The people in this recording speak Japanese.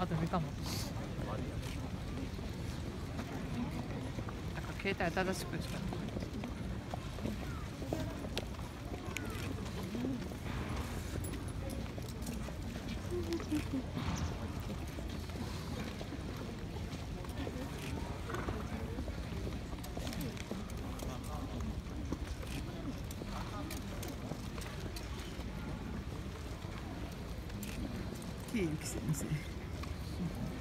あダメかもなんか携帯新しくした。ひゆき先生 Thank you.